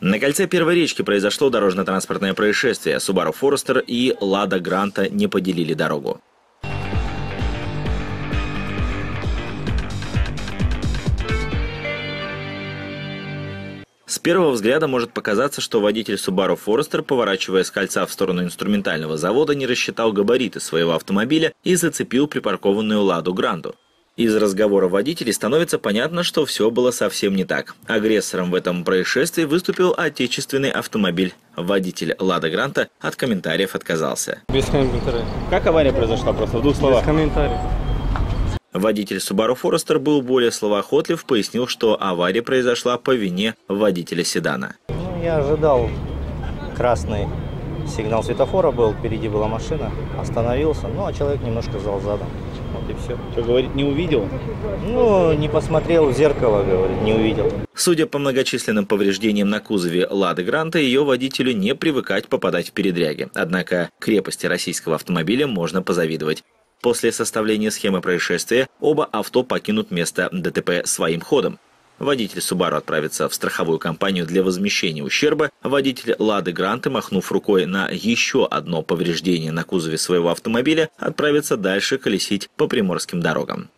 На кольце Первой речки произошло дорожно-транспортное происшествие. Subaru Forester и Lada Гранта не поделили дорогу. С первого взгляда может показаться, что водитель Subaru Forester, поворачивая с кольца в сторону инструментального завода, не рассчитал габариты своего автомобиля и зацепил припаркованную Ладу Гранду. Из разговора водителей становится понятно, что все было совсем не так. Агрессором в этом происшествии выступил отечественный автомобиль. Водитель Лада Гранта от комментариев отказался. Без комментариев. Как авария произошла просто в двух словах? Без комментариев. Водитель Subaru Forester был более словоохотлив, пояснил, что авария произошла по вине водителя седана. Ну, я ожидал красный сигнал светофора был, впереди была машина, остановился, ну а человек немножко сдал задом. Вот и все. Что говорит, не увидел? Ну, не посмотрел в зеркало, говорит, не увидел. Судя по многочисленным повреждениям на кузове Лады Гранта, ее водителю не привыкать попадать в передряги. Однако крепости российского автомобиля можно позавидовать. После составления схемы происшествия оба авто покинут место ДТП своим ходом. Водитель Subaru отправится в страховую компанию для возмещения ущерба. Водитель Лады Гранты, махнув рукой на еще одно повреждение на кузове своего автомобиля, отправится дальше колесить по приморским дорогам.